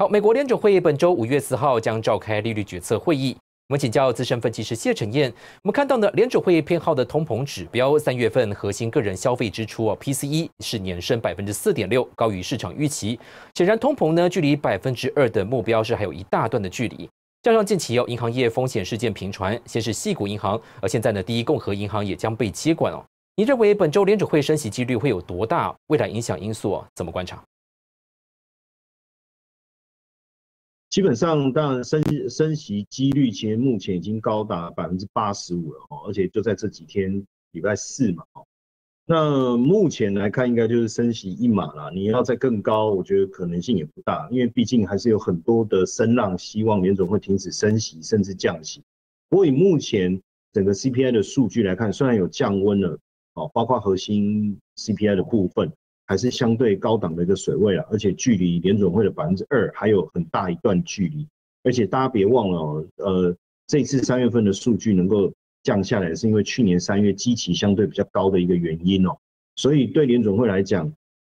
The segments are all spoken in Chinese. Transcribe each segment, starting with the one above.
好，美国联准会本周五月四号将召开利率决策会议。我们请教资深分析师谢晨燕，我们看到呢，联准会偏好的通膨指标，三月份核心个人消费支出哦 PCE 是年升百分之四点六，高于市场预期。显然，通膨呢距离百分之二的目标是还有一大段的距离。加上近期哦，银行业风险事件频传，先是细谷银行，而现在呢，第一共和银行也将被接管哦。你认为本周联准会升息几率会有多大？未来影响因素怎么观察？基本上，当然升升息几率其实目前已经高达百分之八十五了哦，而且就在这几天，礼拜四嘛哦，那目前来看，应该就是升息一码了。你要再更高，我觉得可能性也不大，因为毕竟还是有很多的声浪，希望联总会停止升息，甚至降息。不过以目前整个 CPI 的数据来看，虽然有降温了哦，包括核心 CPI 的部分。还是相对高档的一个水位了，而且距离联准会的百分之二还有很大一段距离。而且大家别忘了，呃，这次三月份的数据能够降下来，是因为去年三月基期相对比较高的一个原因哦。所以对联准会来讲，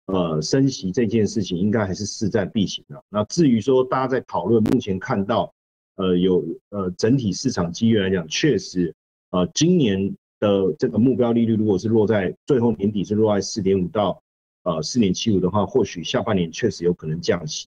呃，升息这件事情应该还是势在必行的。那至于说大家在讨论，目前看到，呃，有呃整体市场机遇来讲，确实，呃，今年的这个目标利率如果是落在最后年底是落在四点五到。呃，四点七五的话，或许下半年确实有可能降息。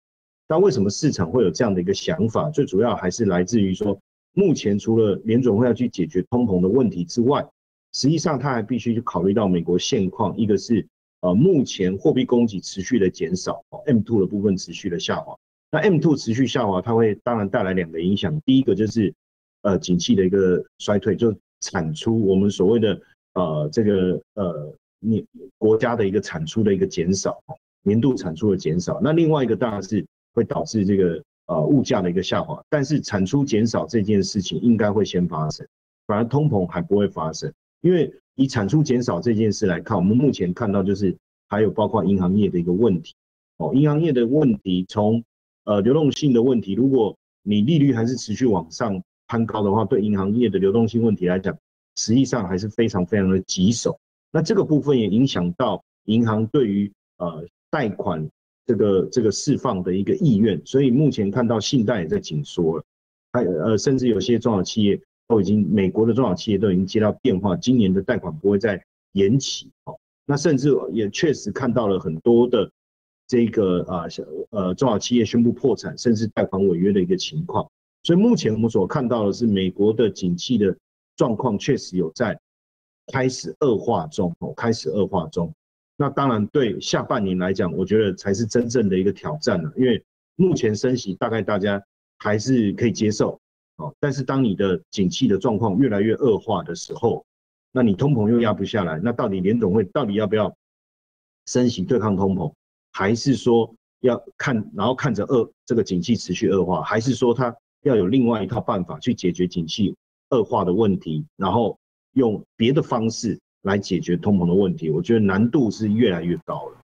但为什么市场会有这样的一个想法？最主要还是来自于说，目前除了联总会要去解决通膨的问题之外，实际上它还必须去考虑到美国现况。一个是呃，目前货币供给持续的减少，M two 的部分持续的下滑。那 M two 持续下滑，它会当然带来两个影响。第一个就是呃，景气的一个衰退，就产出我们所谓的呃这个呃。你国家的一个产出的一个减少，年度产出的减少，那另外一个当然是会导致这个呃物价的一个下滑，但是产出减少这件事情应该会先发生，反而通膨还不会发生，因为以产出减少这件事来看，我们目前看到就是还有包括银行业的一个问题，哦，银行业的问题从呃流动性的问题，如果你利率还是持续往上攀高的话，对银行业的流动性问题来讲，实际上还是非常非常的棘手。那这个部分也影响到银行对于呃贷款这个这个释放的一个意愿，所以目前看到信贷也在紧缩了，还呃甚至有些中小企业都已经美国的中小企业都已经接到电话，今年的贷款不会再延期哦。那甚至也确实看到了很多的这个啊小呃中小企业宣布破产，甚至贷款违约的一个情况。所以目前我们所看到的是美国的景气的状况确实有在。开始恶化中哦，开始恶化中。那当然对下半年来讲，我觉得才是真正的一个挑战了。因为目前升息大概大家还是可以接受哦，但是当你的景气的状况越来越恶化的时候，那你通膨又压不下来，那到底联总会到底要不要升息对抗通膨，还是说要看然后看着恶这个景气持续恶化，还是说它要有另外一套办法去解决景气恶化的问题，然后？用别的方式来解决通膨的问题，我觉得难度是越来越高了。